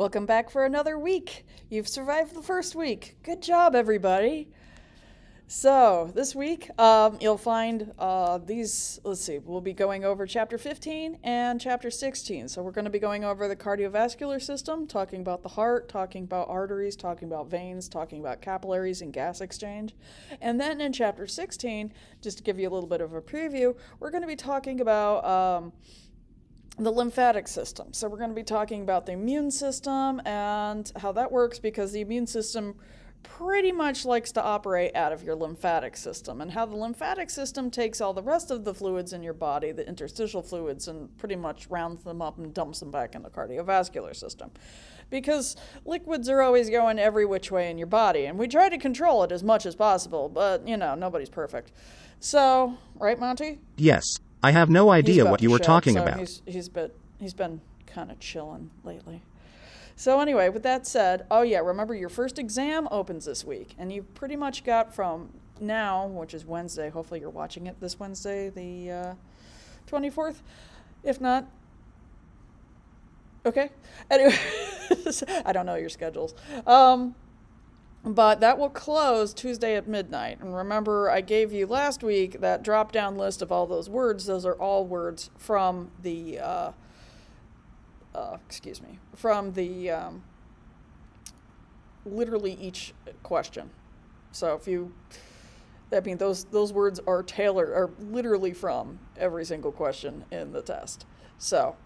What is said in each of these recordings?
Welcome back for another week. You've survived the first week. Good job, everybody. So, this week, um, you'll find uh, these. Let's see, we'll be going over chapter 15 and chapter 16. So, we're going to be going over the cardiovascular system, talking about the heart, talking about arteries, talking about veins, talking about capillaries and gas exchange. And then in chapter 16, just to give you a little bit of a preview, we're going to be talking about. Um, the lymphatic system. So, we're going to be talking about the immune system and how that works because the immune system pretty much likes to operate out of your lymphatic system and how the lymphatic system takes all the rest of the fluids in your body, the interstitial fluids, and pretty much rounds them up and dumps them back in the cardiovascular system. Because liquids are always going every which way in your body, and we try to control it as much as possible, but you know, nobody's perfect. So, right, Monty? Yes. I have no idea what you were talking so about. He's, he's been, he's been kind of chilling lately. So, anyway, with that said, oh yeah, remember your first exam opens this week, and you've pretty much got from now, which is Wednesday, hopefully you're watching it this Wednesday, the uh, 24th. If not, okay. Anyway, I don't know your schedules. Um, but that will close Tuesday at midnight. And remember, I gave you last week that drop down list of all those words. Those are all words from the, uh, uh, excuse me, from the, um, literally each question. So if you, I mean, those, those words are tailored, are literally from every single question in the test. So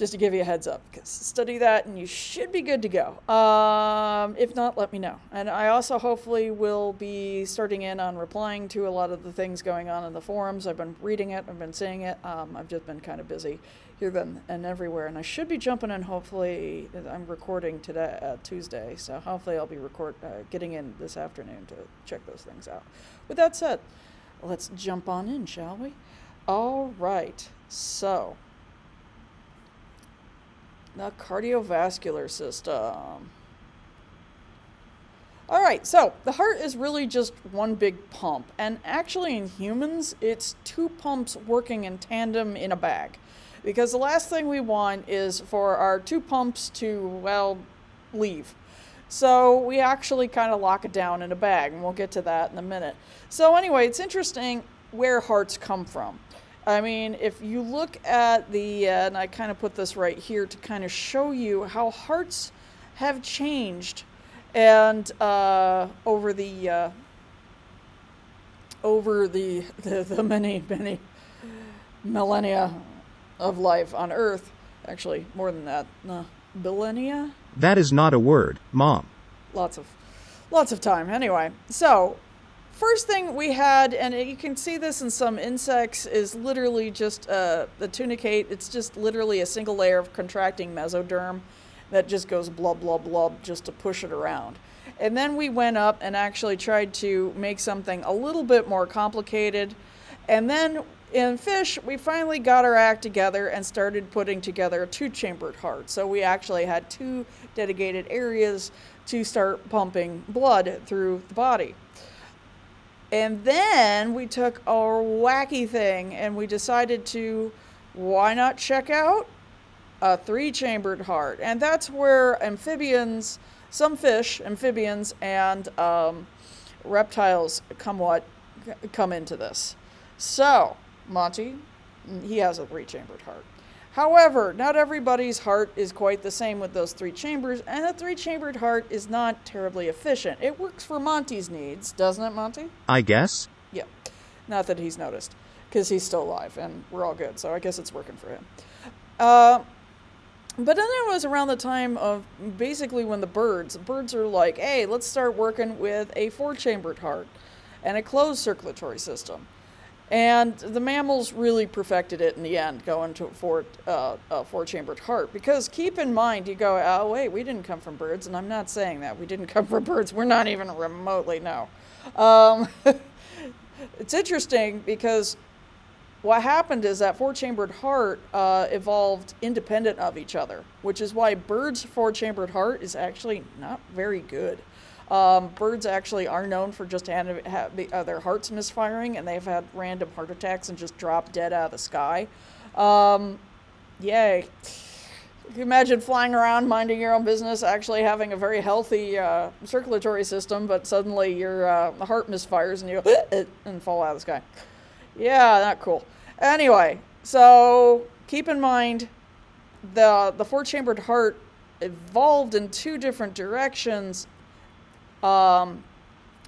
just to give you a heads up. Study that and you should be good to go. Um, if not let me know. And i also hopefully will be starting in on replying to a lot of the things going on in the forums. I've been reading it. I've been seeing it. Um, i've just been kind of busy here then and everywhere. And i should be jumping in hopefully i'm recording today uh, tuesday. So hopefully i'll be record uh, getting in this afternoon to check those things out. With that said let's jump on in shall we? All right. So the cardiovascular system. All right, so the heart is really just one big pump, and actually in humans, it's two pumps working in tandem in a bag. Because the last thing we want is for our two pumps to, well, leave. So we actually kind of lock it down in a bag, and we'll get to that in a minute. So, anyway, it's interesting where hearts come from. I mean, if you look at the, uh, and I kind of put this right here to kind of show you how hearts have changed and uh, over the uh, over the, the the many many millennia of life on Earth, actually more than that, uh, millennia, That is not a word, Mom. lots of lots of time. Anyway, so first thing we had, and you can see this in some insects, is literally just uh, the tunicate. It's just literally a single layer of contracting mesoderm that just goes blub blub blub just to push it around. And then we went up and actually tried to make something a little bit more complicated. And then in fish, we finally got our act together and started putting together a two chambered heart. So we actually had two dedicated areas to start pumping blood through the body. And then we took our wacky thing and we decided to why not check out a three chambered heart? And that's where amphibians, some fish, amphibians, and um, reptiles come what come into this. So, Monty, he has a three chambered heart. However, not everybody's heart is quite the same with those three chambers, and a three chambered heart is not terribly efficient. It works for Monty's needs, doesn't it, Monty? I guess? Yeah. Not that he's noticed, because he's still alive, and we're all good, so I guess it's working for him. Uh, but then it was around the time of basically when the birds, birds are like, hey, let's start working with a four chambered heart and a closed circulatory system. And the mammals really perfected it in the end, going to a four, uh, a four chambered heart. Because keep in mind, you go, oh, wait, we didn't come from birds. And I'm not saying that. We didn't come from birds. We're not even remotely, no. Um, it's interesting because what happened is that four chambered heart uh, evolved independent of each other, which is why birds' four chambered heart is actually not very good. Um, birds actually are known for just having have, uh, their hearts misfiring, and they've had random heart attacks and just drop dead out of the sky. Um, yay. you imagine flying around, minding your own business, actually having a very healthy uh, circulatory system, but suddenly your uh, heart misfires and you and fall out of the sky. Yeah, not cool. Anyway, so keep in mind the the four chambered heart evolved in two different directions um,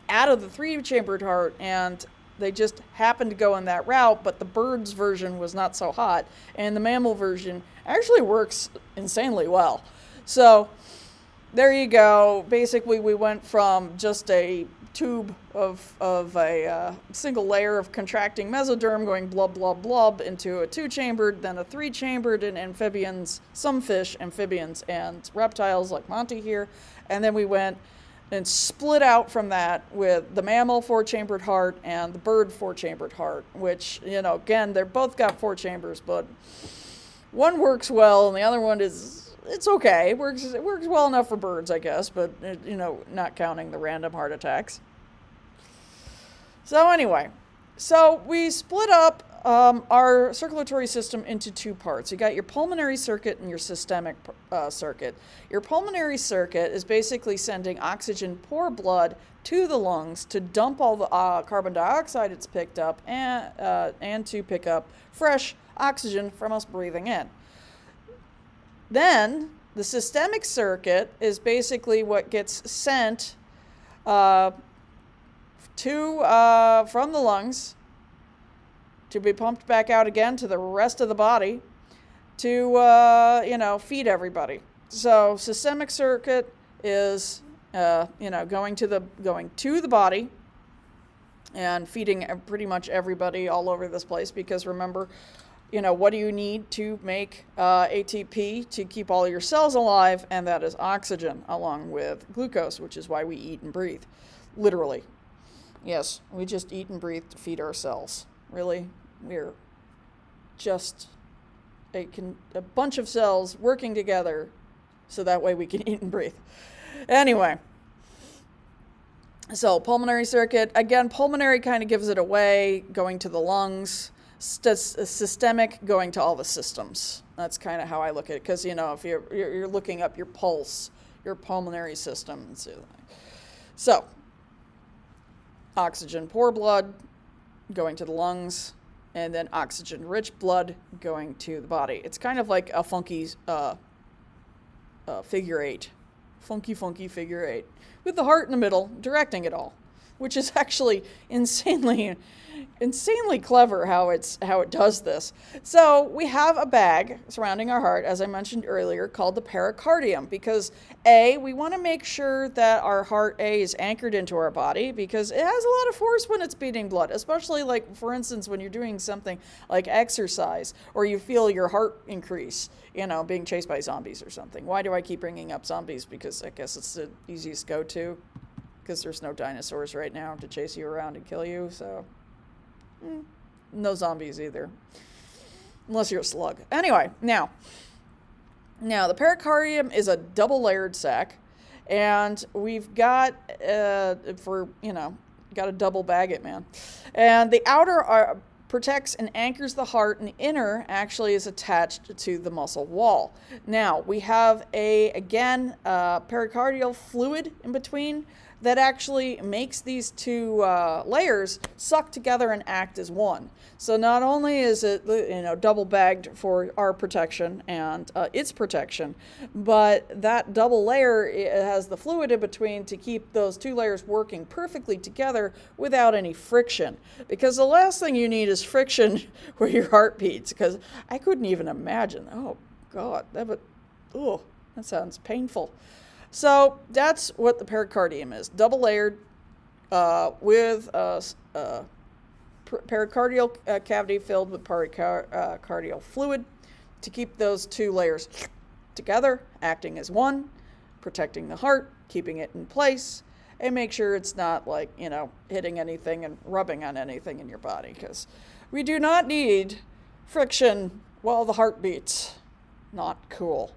out of the three chambered heart, and they just happened to go in that route. But the bird's version was not so hot, and the mammal version actually works insanely well. So there you go. Basically, we went from just a tube of, of a uh, single layer of contracting mesoderm going blub, blub, blub into a two chambered, then a three chambered in amphibians, some fish, amphibians, and reptiles like Monty here. And then we went and split out from that with the mammal four chambered heart and the bird four chambered heart, which, you know, again, they're both got four chambers, but one works well and the other one is it's okay. It works it works well enough for birds, I guess, but it, you know, not counting the random heart attacks. So anyway, so we split up um, our circulatory system into two parts. You got your pulmonary circuit and your systemic uh, circuit. Your pulmonary circuit is basically sending oxygen poor blood to the lungs to dump all the uh, carbon dioxide it's picked up and, uh, and to pick up fresh oxygen from us breathing in. Then the systemic circuit is basically what gets sent uh, to uh, from the lungs to be pumped back out again to the rest of the body to uh, you know feed everybody. So systemic circuit is uh, you know going to the going to the body and feeding pretty much everybody all over this place because remember you know what do you need to make uh, ATP to keep all your cells alive? And that is oxygen along with glucose which is why we eat and breathe. Literally. Yes we just eat and breathe to feed our cells. Really we're just a, con- a bunch of cells working together so that way we can eat and breathe. Anyway, so pulmonary circuit, again, pulmonary kind of gives it away, going to the lungs, St- uh, systemic going to all the systems. That's kind of how I look at it, because, you know, if you're, you're looking up your pulse, your pulmonary system. So, oxygen, poor blood, going to the lungs, and then oxygen rich blood going to the body. It's kind of like a funky uh, uh, figure eight. Funky, funky figure eight. With the heart in the middle, directing it all, which is actually insanely insanely clever how it's how it does this. So we have a bag surrounding our heart, as I mentioned earlier, called the pericardium, because a we want to make sure that our heart a is anchored into our body because it has a lot of force when it's beating blood, especially like for instance when you're doing something like exercise or you feel your heart increase. You know, being chased by zombies or something. Why do I keep bringing up zombies? Because I guess it's the easiest go to because there's no dinosaurs right now to chase you around and kill you. So Mm, no zombies either. Unless you're a slug. Anyway, now, now the pericardium is a double layered sac, and we've got uh, for you know got to double bag it, man. And the outer uh, protects and anchors the heart, and the inner actually is attached to the muscle wall. Now we have a again uh, pericardial fluid in between that actually makes these two uh, layers suck together and act as one. So not only is it you know double bagged for our protection and uh, its protection, but that double layer has the fluid in between to keep those two layers working perfectly together without any friction. Because the last thing you need is friction where your heart beats. Because I couldn't even imagine. Oh God, that would. Oh, that sounds painful. So that's what the pericardium is double layered uh, with a, a pericardial uh, cavity filled with pericardial uh, fluid to keep those two layers together, acting as one, protecting the heart, keeping it in place, and make sure it's not like, you know, hitting anything and rubbing on anything in your body because we do not need friction while the heart beats. Not cool.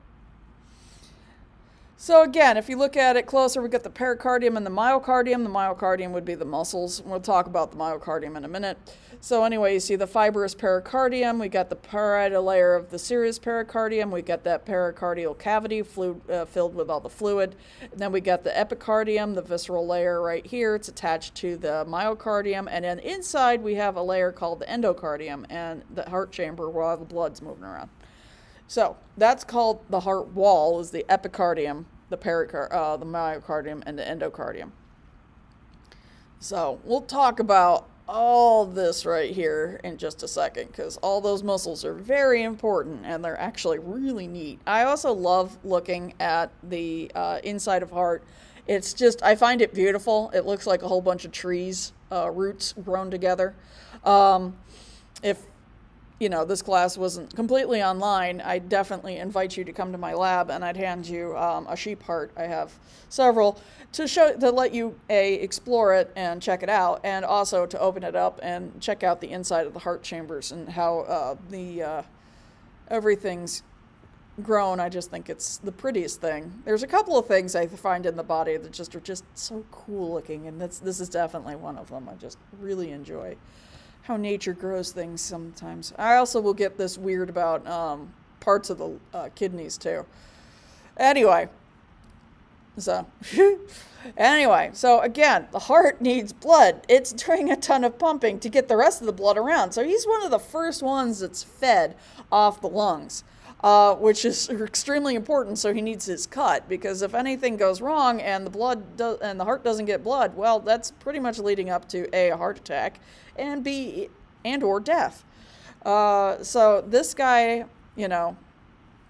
So again, if you look at it closer, we've got the pericardium and the myocardium. The myocardium would be the muscles. We'll talk about the myocardium in a minute. So anyway, you see the fibrous pericardium. We got the parietal layer of the serous pericardium. We got that pericardial cavity uh, filled with all the fluid. And then we got the epicardium, the visceral layer right here. It's attached to the myocardium. And then inside we have a layer called the endocardium and the heart chamber where all the blood's moving around. So that's called the heart wall is the epicardium, the pericard, uh, the myocardium, and the endocardium. So we'll talk about all this right here in just a second because all those muscles are very important and they're actually really neat. I also love looking at the uh, inside of heart. It's just, I find it beautiful. It looks like a whole bunch of trees, uh, roots grown together. Um, if you know this class wasn't completely online, I'd definitely invite you to come to my lab and I'd hand you um, a sheep heart. I have several to show to let you a explore it and check it out, and also to open it up and check out the inside of the heart chambers and how uh, the uh, everything's grown. I just think it's the prettiest thing. There's a couple of things I find in the body that just are just so cool looking, and that's this is definitely one of them. I just really enjoy how nature grows things sometimes. I also will get this weird about um, parts of the uh, kidneys too. Anyway, so anyway, so again, the heart needs blood. It's doing a ton of pumping to get the rest of the blood around. So he's one of the first ones that's fed off the lungs. Uh, which is extremely important. So he needs his cut because if anything goes wrong and the blood do- and the heart doesn't get blood, well, that's pretty much leading up to a, a heart attack, and b and or death. Uh, so this guy, you know,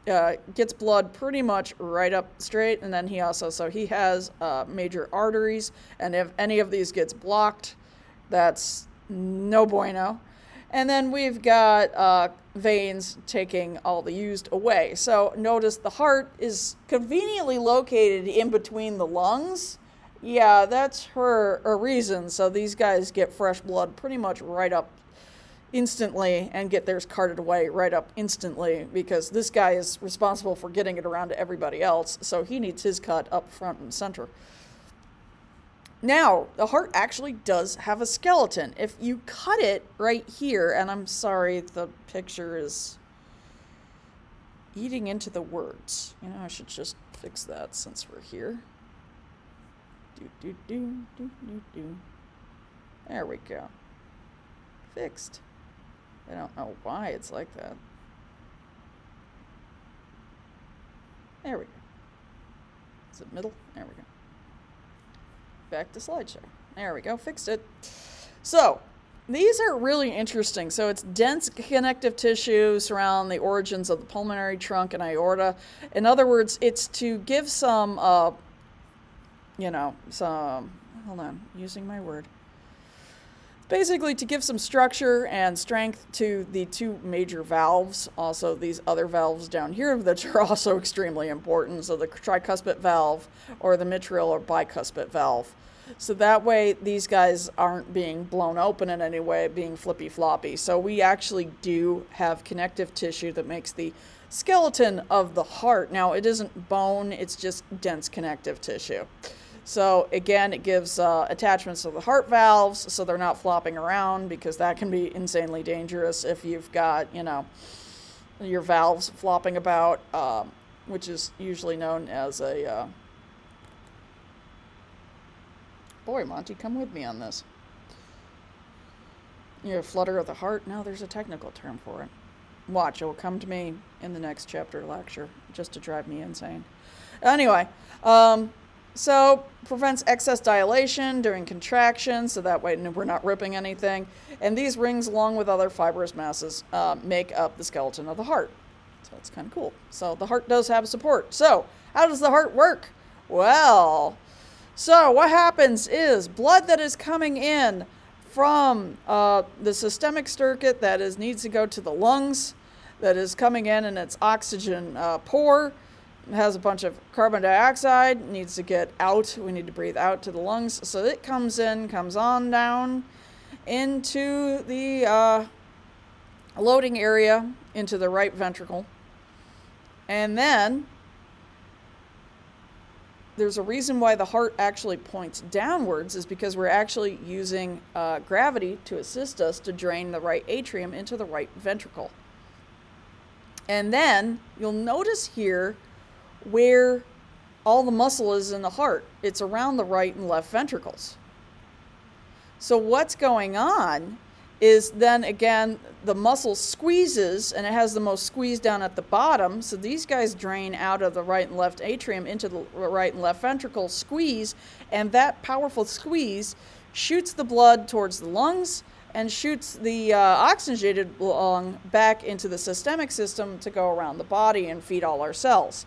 uh, gets blood pretty much right up straight, and then he also so he has uh, major arteries, and if any of these gets blocked, that's no bueno. And then we've got uh, veins taking all the used away. So notice the heart is conveniently located in between the lungs. Yeah, that's her, a reason. So these guys get fresh blood pretty much right up instantly and get theirs carted away right up instantly because this guy is responsible for getting it around to everybody else. So he needs his cut up front and center. Now, the heart actually does have a skeleton. If you cut it right here, and I'm sorry, the picture is eating into the words. You know, I should just fix that since we're here. Do, do, do, do, do, do. There we go. Fixed. I don't know why it's like that. There we go. Is it middle? There we go back to slideshow. There we go, fixed it. So, these are really interesting. So it's dense connective tissue surround the origins of the pulmonary trunk and aorta. In other words, it's to give some, uh, you know, some, hold on, using my word. Basically, to give some structure and strength to the two major valves, also these other valves down here that are also extremely important. So the tricuspid valve or the mitral or bicuspid valve. So that way, these guys aren't being blown open in any way, being flippy floppy. So we actually do have connective tissue that makes the skeleton of the heart. Now, it isn't bone, it's just dense connective tissue. So again, it gives uh, attachments to the heart valves so they're not flopping around because that can be insanely dangerous if you've got, you know, your valves flopping about, um, which is usually known as a uh, Boy, Monty, come with me on this. You know, flutter of the heart? No, there's a technical term for it. Watch, it will come to me in the next chapter lecture just to drive me insane. Anyway, um, so prevents excess dilation during contraction, so that way we're not ripping anything. And these rings, along with other fibrous masses, uh, make up the skeleton of the heart. So it's kind of cool. So the heart does have support. So how does the heart work? Well, so what happens is blood that is coming in from uh, the systemic circuit that is needs to go to the lungs, that is coming in and it's oxygen uh, poor, has a bunch of carbon dioxide, needs to get out. We need to breathe out to the lungs. So it comes in, comes on down into the uh, loading area into the right ventricle. And then there's a reason why the heart actually points downwards is because we're actually using uh, gravity to assist us to drain the right atrium into the right ventricle. And then you'll notice here where all the muscle is in the heart. It's around the right and left ventricles. So what's going on is then again the muscle squeezes and it has the most squeeze down at the bottom. So these guys drain out of the right and left atrium into the right and left ventricle, squeeze, and that powerful squeeze shoots the blood towards the lungs and shoots the uh, oxygenated lung back into the systemic system to go around the body and feed all our cells.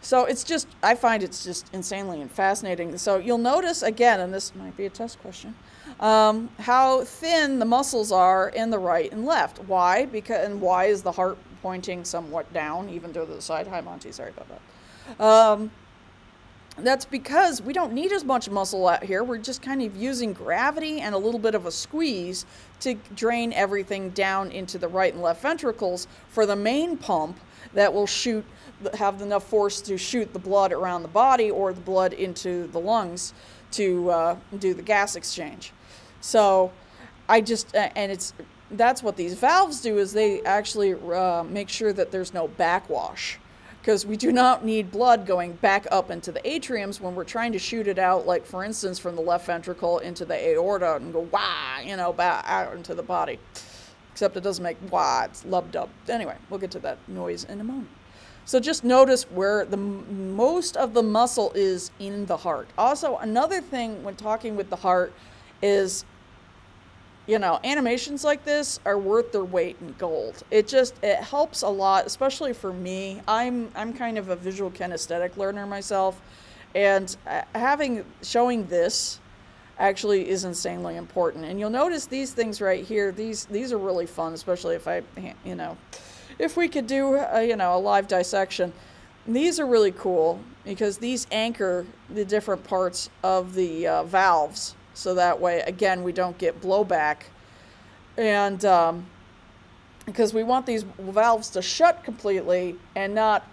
So it's just, I find it's just insanely and fascinating. So you'll notice again, and this might be a test question, um, how thin the muscles are in the right and left. Why? Because and why is the heart pointing somewhat down, even to the side? Hi, Monty. Sorry about that. Um, that's because we don't need as much muscle out here. We're just kind of using gravity and a little bit of a squeeze to drain everything down into the right and left ventricles for the main pump that will shoot have enough force to shoot the blood around the body or the blood into the lungs to uh, do the gas exchange. So I just, and it's, that's what these valves do is they actually uh, make sure that there's no backwash because we do not need blood going back up into the atriums when we're trying to shoot it out, like for instance, from the left ventricle into the aorta and go wah, you know, back out into the body. Except it doesn't make wah, it's lub dub. Anyway, we'll get to that noise in a moment. So just notice where the most of the muscle is in the heart. Also, another thing when talking with the heart is you know, animations like this are worth their weight in gold. It just it helps a lot, especially for me. I'm I'm kind of a visual kinesthetic learner myself, and uh, having showing this actually is insanely important. And you'll notice these things right here. These these are really fun, especially if I you know, if we could do a, you know a live dissection. These are really cool because these anchor the different parts of the uh, valves so that way, again, we don't get blowback. And um, because we want these valves to shut completely and not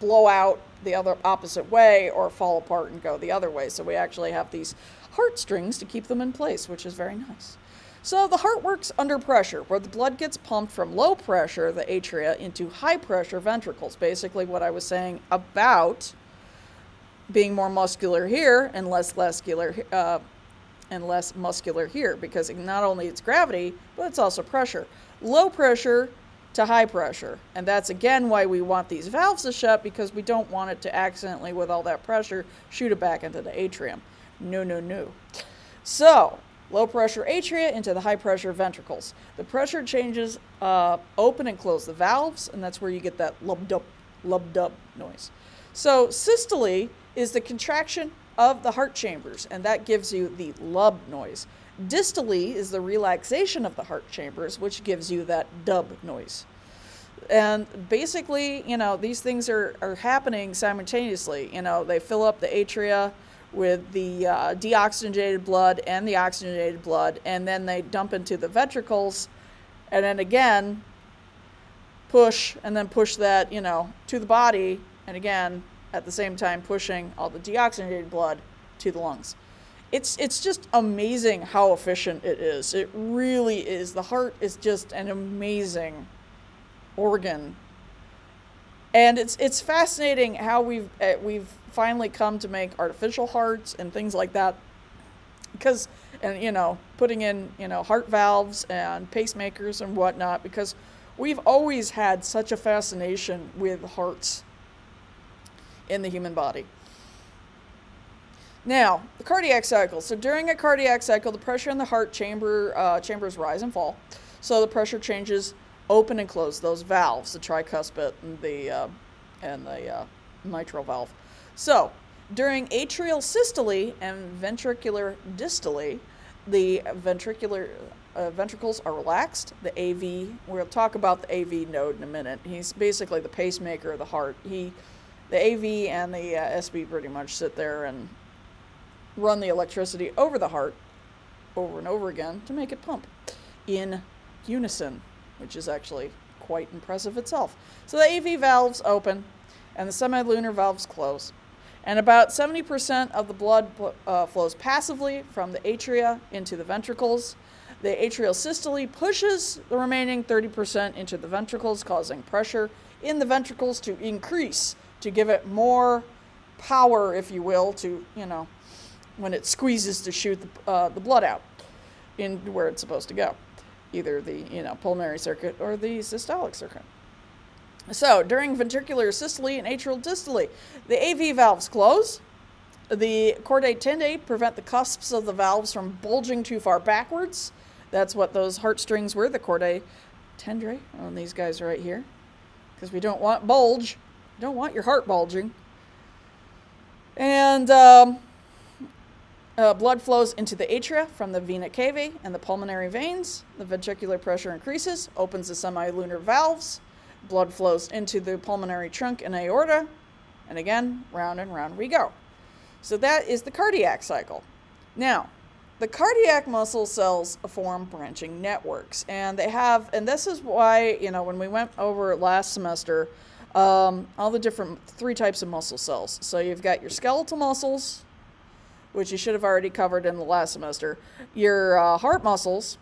blow out the other opposite way or fall apart and go the other way. So we actually have these heartstrings to keep them in place, which is very nice. So the heart works under pressure, where the blood gets pumped from low pressure, the atria, into high pressure ventricles. Basically, what I was saying about being more muscular here and less muscular, uh, and less muscular here because not only it's gravity, but it's also pressure. Low pressure to high pressure. And that's again why we want these valves to shut because we don't want it to accidentally, with all that pressure, shoot it back into the atrium. No, no, no. So, low pressure atria into the high pressure ventricles. The pressure changes uh, open and close the valves, and that's where you get that lub dub, lub dub noise. So, systole is the contraction of the heart chambers, and that gives you the lub noise. Diastole is the relaxation of the heart chambers, which gives you that dub noise. And basically, you know, these things are, are happening simultaneously. You know, they fill up the atria with the uh, deoxygenated blood and the oxygenated blood, and then they dump into the ventricles, and then again, push, and then push that, you know, to the body, and again, at the same time pushing all the deoxygenated blood to the lungs. It's, it's just amazing how efficient it is. It really is. The heart is just an amazing organ. And it's, it's fascinating how we've, uh, we've finally come to make artificial hearts and things like that. Because, and you know, putting in, you know, heart valves and pacemakers and whatnot, because we've always had such a fascination with hearts in the human body. Now, the cardiac cycle. So during a cardiac cycle, the pressure in the heart chamber uh, chambers rise and fall. So the pressure changes open and close those valves, the tricuspid and the uh, and the uh, mitral valve. So during atrial systole and ventricular diastole, the ventricular uh, ventricles are relaxed. The AV, we'll talk about the AV node in a minute. He's basically the pacemaker of the heart. He the AV and the uh, SA pretty much sit there and run the electricity over the heart over and over again to make it pump in unison, which is actually quite impressive itself. So the AV valves open and the semilunar valves close. And about 70% of the blood uh, flows passively from the atria into the ventricles. The atrial systole pushes the remaining 30% into the ventricles, causing pressure in the ventricles to increase to give it more power, if you will, to, you know, when it squeezes to shoot the, uh, the blood out in where it's supposed to go, either the, you know, pulmonary circuit or the systolic circuit. So during ventricular systole and atrial diastole, the AV valves close. The chordae tendae prevent the cusps of the valves from bulging too far backwards. That's what those heartstrings were, the chordae tendae on these guys right here. Because we don't want bulge. don't want your heart bulging. And um, uh, blood flows into the atria from the vena cavae and the pulmonary veins. The ventricular pressure increases, opens the semilunar valves. Blood flows into the pulmonary trunk and aorta. And again, round and round we go. So that is the cardiac cycle. Now, the cardiac muscle cells form branching networks. And they have, and this is why, you know, when we went over last semester, um, all the different three types of muscle cells. So you've got your skeletal muscles, which you should have already covered in the last semester, your uh, heart muscles,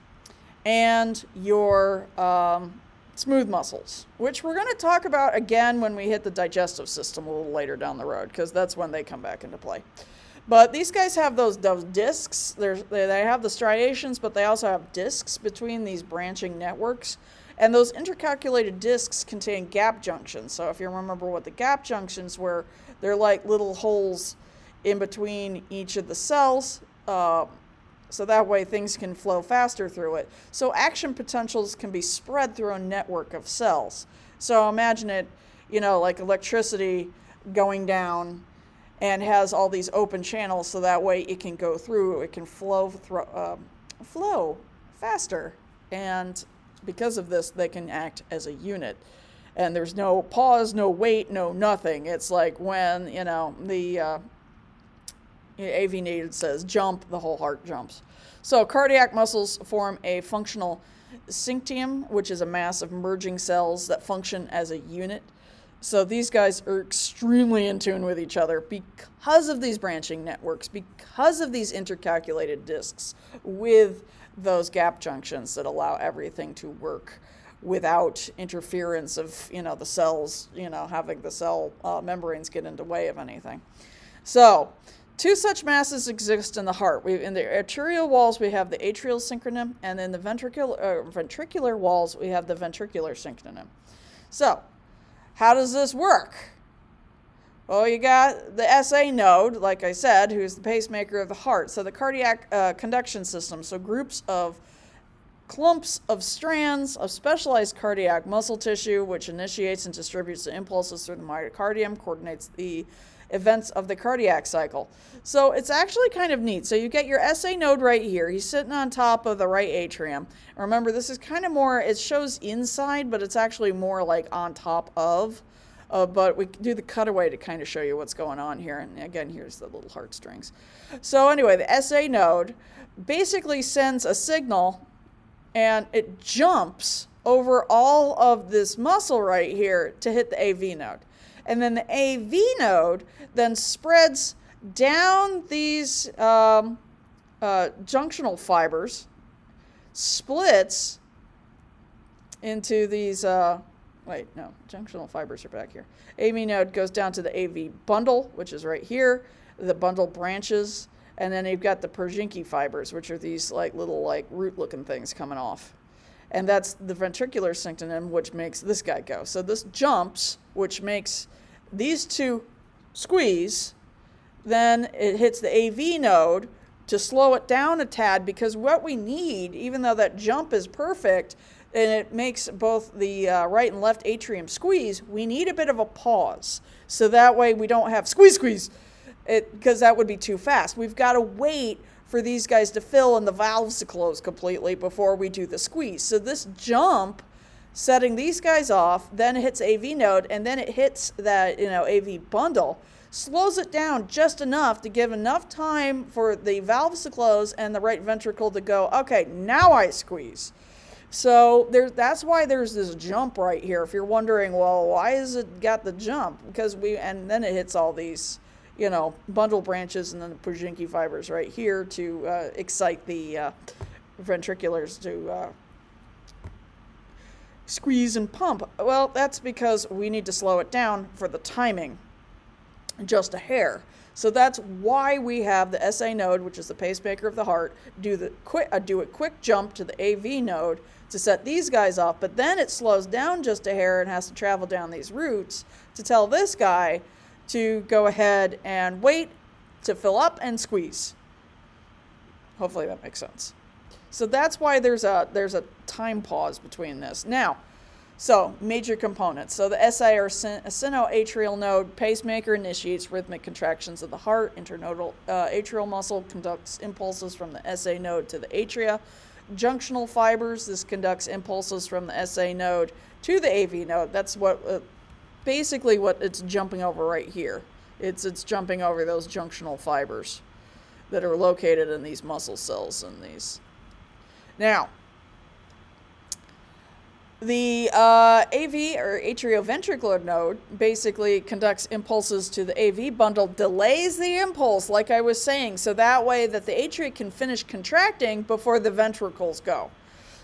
and your um, smooth muscles, which we're going to talk about again when we hit the digestive system a little later down the road, because that's when they come back into play. But these guys have those those discs. They have the striations, but they also have discs between these branching networks. And those intercalculated discs contain gap junctions. So if you remember what the gap junctions were, they're like little holes in between each of the cells. Uh, so that way things can flow faster through it. So action potentials can be spread through a network of cells. So imagine it, you know, like electricity going down and has all these open channels so that way it can go through, it can flow through, uh, flow faster. And because of this, they can act as a unit. And there's no pause, no wait, no nothing. It's like when, you know, the uh, AV needed says jump, the whole heart jumps. So cardiac muscles form a functional syncytium, which is a mass of merging cells that function as a unit. So these guys are extremely in tune with each other because of these branching networks, because of these intercalculated discs with those gap junctions that allow everything to work without interference of you know the cells you know having the cell uh, membranes get in the way of anything so two such masses exist in the heart we in the atrial walls we have the atrial syncytium and in the ventricular uh, ventricular walls we have the ventricular syncytium so how does this work well, you got the SA node, like I said, who's the pacemaker of the heart. So the cardiac uh, conduction system. So groups of clumps of strands of specialized cardiac muscle tissue, which initiates and distributes the impulses through the myocardium, coordinates the events of the cardiac cycle. So it's actually kind of neat. So you get your SA node right here. He's sitting on top of the right atrium. Remember, this is kind of more, it shows inside, but it's actually more like on top of. Uh, but we do the cutaway to kind of show you what's going on here. And again, here's the little heartstrings. So anyway, the SA node basically sends a signal and it jumps over all of this muscle right here to hit the AV node. And then the AV node then spreads down these um, uh, junctional fibers, splits into these uh, wait, no, junctional fibers are back here. AV node goes down to the AV bundle, which is right here. The bundle branches, and then you've got the Purkinje fibers, which are these like little like root-looking things coming off. And that's the ventricular syncytium, which makes this guy go. So this jumps, which makes these two squeeze. Then it hits the AV node to slow it down a tad because what we need, even though that jump is perfect, and it makes both the uh, right and left atrium squeeze, we need a bit of a pause. So that way we don't have squeeze, squeeze, it because that would be too fast. We've got to wait for these guys to fill and the valves to close completely before we do the squeeze. So this jump, setting these guys off, then it hits AV node, and then it hits that, you know, AV bundle, slows it down just enough to give enough time for the valves to close and the right ventricle to go, okay, now I squeeze. So there, that's why there's this jump right here. If you're wondering, well, why has it got the jump? Because we, and then it hits all these, you know, bundle branches and then the Purkinje fibers right here to uh, excite the uh, ventriculars to uh, squeeze and pump. Well, that's because we need to slow it down for the timing, just a hair. So that's why we have the SA node, which is the pacemaker of the heart, do the quick uh, do a quick jump to the AV node to set these guys off, but then it slows down just a hair and has to travel down these routes to tell this guy to go ahead and wait to fill up and squeeze. Hopefully that makes sense. So that's why there's a there's a time pause between this. Now, so major components. So the SA or sinoatrial node pacemaker initiates rhythmic contractions of the heart. Internodal uh, atrial muscle conducts impulses from the SA node to the atria junctional fibers. This conducts impulses from the SA node to the AV node. That's what uh, basically what it's jumping over right here. It's it's jumping over those junctional fibers that are located in these muscle cells and these. Now, the uh, AV or atrioventricular node basically conducts impulses to the AV bundle, delays the impulse, like I was saying, so that way that the atria can finish contracting before the ventricles go.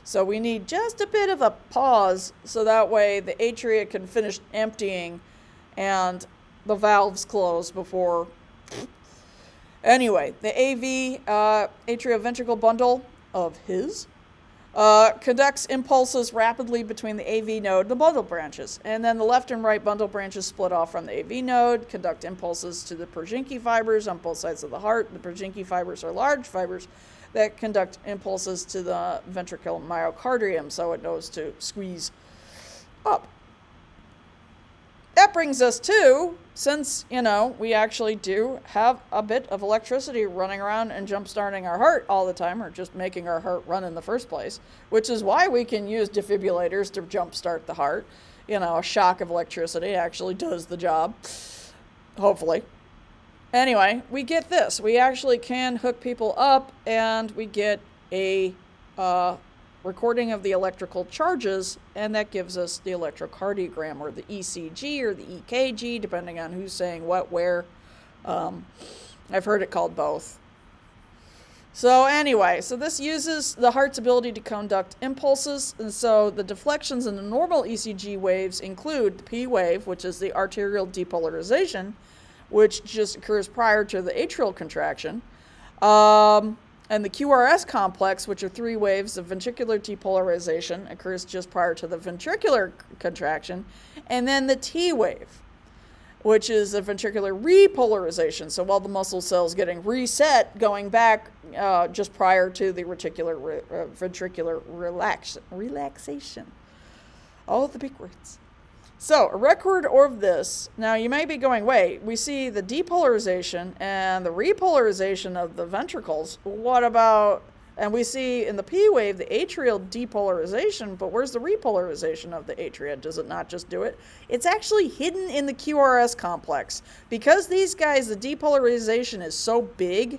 So we need just a bit of a pause so that way the atria can finish emptying and the valves close before. Anyway, the AV uh, atrioventricle bundle of His uh, conducts impulses rapidly between the AV node and the bundle branches. And then the left and right bundle branches split off from the AV node, conduct impulses to the Purkinje fibers on both sides of the heart. The Purkinje fibers are large fibers that conduct impulses to the ventricular myocardium so it knows to squeeze up that brings us to since you know we actually do have a bit of electricity running around and jump starting our heart all the time or just making our heart run in the first place which is why we can use defibrillators to jump start the heart. You know a shock of electricity actually does the job hopefully. Anyway we get this. We actually can hook people up and we get a uh, recording of the electrical charges, and that gives us the electrocardiogram or the ECG or the EKG, depending on who's saying what, where. Um, I've heard it called both. So anyway, so this uses the heart's ability to conduct impulses, and so the deflections in the normal ECG waves include the P wave, which is the atrial depolarization, which just occurs prior to the atrial contraction. Um, and the QRS complex, which are three waves of ventricular depolarization, occurs just prior to the ventricular contraction. And then the T wave, which is a ventricular repolarization. So while the muscle cell's getting reset, going back uh, just prior to the reticular re- uh, ventricular relax- relaxation. All the big words. So, a record of this. Now, you may be going, wait, we see the depolarization and the repolarization of the ventricles. What about, and we see in the P wave the atrial depolarization, but where's the repolarization of the atria? Does it not just do it? It's actually hidden in the QRS complex. Because these guys, the depolarization is so big,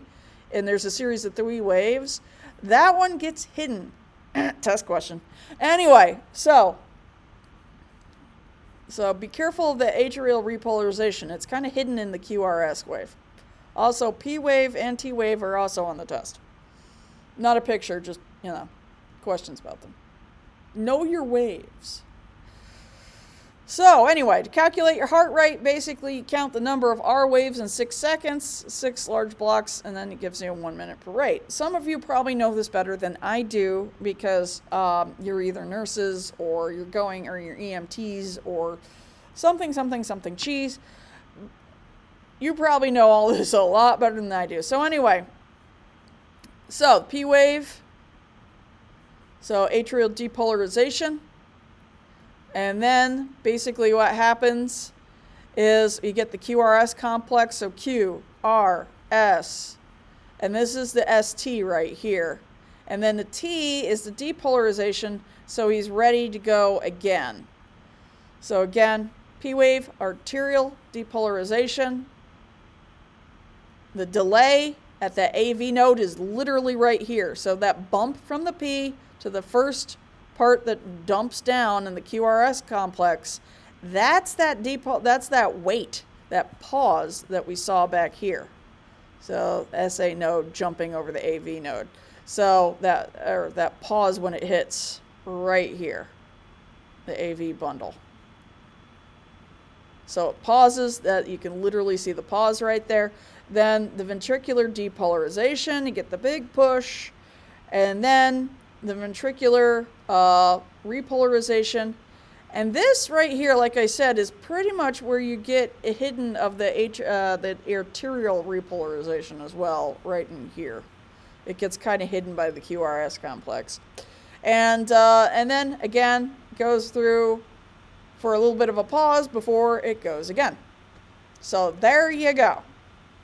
and there's a series of three waves, that one gets hidden. Test question. Anyway, so so be careful of the atrial repolarization. It's kind of hidden in the QRS wave. Also, P wave and T wave are also on the test. Not a picture, just, you know, questions about them. Know your waves. So, anyway, to calculate your heart rate, basically you count the number of R waves in six seconds, six large blocks, and then it gives you a one minute per rate. Some of you probably know this better than I do because um, you're either nurses or you're going, or you're EMTs or something, something, something cheese. You probably know all this a lot better than I do. So, anyway, so P wave, so atrial depolarization and then basically what happens is you get the QRS complex, so Q, R, S, and this is the ST right here. And then the T is the depolarization, so he's ready to go again. So again, P wave, atrial depolarization. The delay at the AV node is literally right here. So that bump from the P to the first part that dumps down in the QRS complex, that's that deep, that's that wait, that pause that we saw back here. So SA node jumping over the AV node. So that or that pause when it hits right here, the AV bundle. So it pauses that you can literally see the pause right there. Then the ventricular depolarization, you get the big push, and then the ventricular uh, repolarization. And this right here, like I said, is pretty much where you get hidden of the, H, uh, the atrial repolarization as well, right in here. It gets kind of hidden by the QRS complex. And, uh, and then again, goes through for a little bit of a pause before it goes again. So there you go.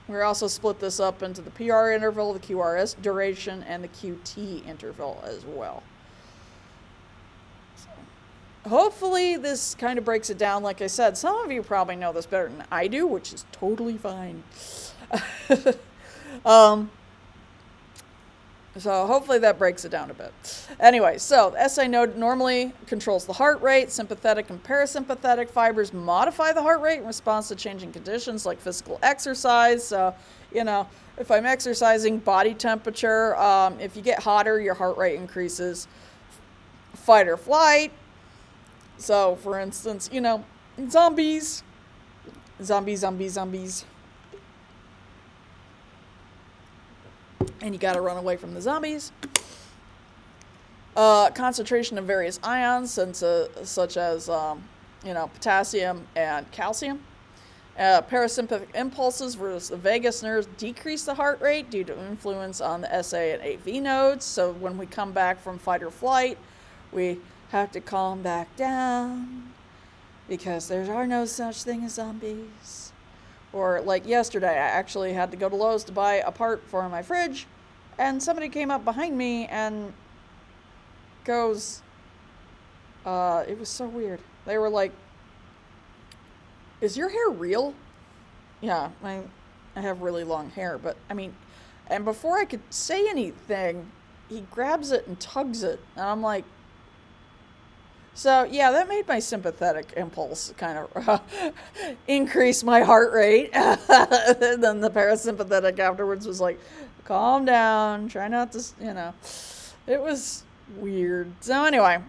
We also split this up into the PR interval, the QRS duration, and the QT interval as well. So hopefully this kind of breaks it down. Like I said, some of you probably know this better than I do, which is totally fine. um, so hopefully that breaks it down a bit. Anyway, so the SA node normally controls the heart rate. Sympathetic and parasympathetic fibers modify the heart rate in response to changing conditions like physical exercise. So, you know, if I'm exercising, body temperature, um, if you get hotter, your heart rate increases. Fight or flight. So, for instance, you know, zombies, zombies, zombies, zombies. And you got to run away from the zombies. Uh, concentration of various ions, since, uh, such as um, you know potassium and calcium. Uh, parasympathetic impulses versus the vagus nerves decrease the heart rate due to influence on the SA and AV nodes. So when we come back from fight or flight, we have to calm back down because there are no such thing as zombies. Or like yesterday, I actually had to go to Lowe's to buy a part for my fridge, and somebody came up behind me and goes, uh, it was so weird. They were like, is your hair real? Yeah, I, I have really long hair, but I mean, and before I could say anything, he grabs it and tugs it. And I'm like, so yeah, that made my sympathetic impulse kind of increase my heart rate. and then the parasympathetic afterwards was like, calm down, try not to, you know. It was weird. So anyway,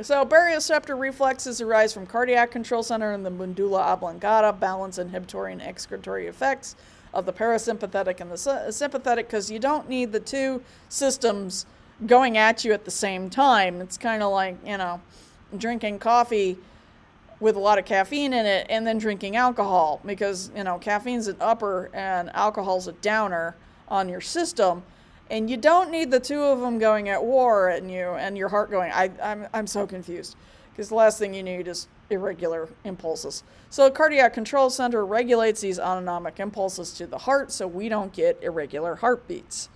so baroreceptor reflexes arise from cardiac control center and the medulla oblongata, balance inhibitory and excitatory effects of the parasympathetic and the sympathetic because you don't need the two systems going at you at the same time. It's kind of like, you know, drinking coffee with a lot of caffeine in it and then drinking alcohol because, you know, caffeine's an upper and alcohol's a downer on your system. And you don't need the two of them going at war and you and your heart going. I, I'm, I'm so confused because the last thing you need is irregular impulses. So cardiac control center regulates these autonomic impulses to the heart so we don't get irregular heartbeats.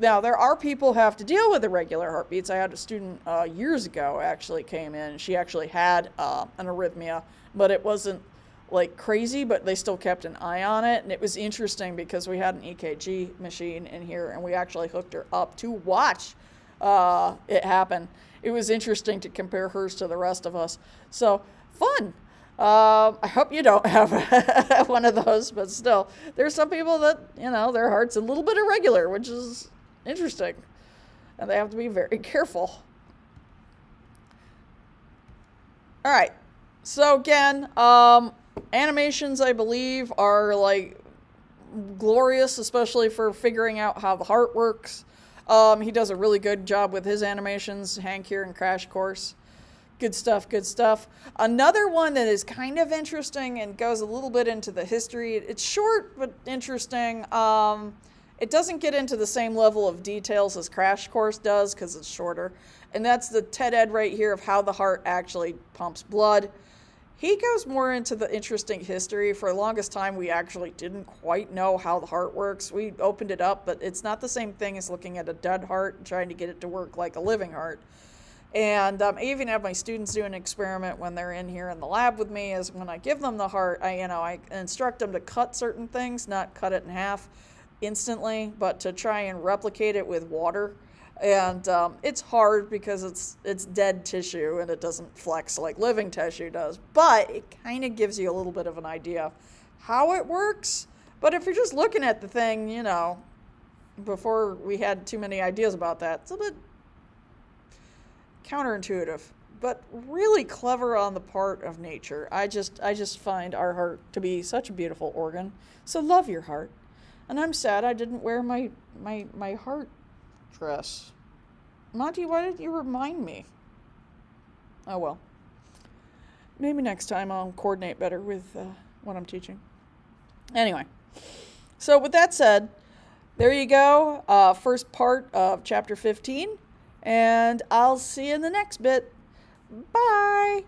Now, there are people who have to deal with irregular heartbeats. I had a student uh, years ago actually came in. She actually had uh, an arrhythmia, but it wasn't like crazy, but they still kept an eye on it. And it was interesting because we had an EKG machine in here and we actually hooked her up to watch uh, it happen. It was interesting to compare hers to the rest of us. So, fun. Uh, I hope you don't have one of those, but still, there's some people that, you know, their heart's a little bit irregular, which is Interesting. And they have to be very careful. All right. So again, um, animations, I believe, are like glorious, especially for figuring out how the heart works. Um, he does a really good job with his animations, Hank here in Crash Course. Good stuff, good stuff. Another one that is kind of interesting and goes a little bit into the history. It's short but interesting. Um, it doesn't get into the same level of details as Crash Course does because it's shorter. And that's the TED Ed right here of how the heart actually pumps blood. He goes more into the interesting history. For the longest time, we actually didn't quite know how the heart works. We opened it up, but it's not the same thing as looking at a dead heart and trying to get it to work like a living heart. And um, I even have my students do an experiment when they're in here in the lab with me. Is when I give them the heart, I you know I instruct them to cut certain things, not cut it in half instantly, but to try and replicate it with water and um, it's hard because it's it's dead tissue and it doesn't flex like living tissue does. But it kind of gives you a little bit of an idea of how it works. But if you're just looking at the thing, you know, before we had too many ideas about that, it's a bit counterintuitive, but really clever on the part of nature. I just I just find our heart to be such a beautiful organ. So love your heart. And I'm sad I didn't wear my my my heart dress. Monty, why didn't you remind me? Oh well. Maybe next time I'll coordinate better with uh, what I'm teaching. Anyway, so with that said, there you go. Uh, first part of chapter 15. And I'll see you in the next bit. Bye.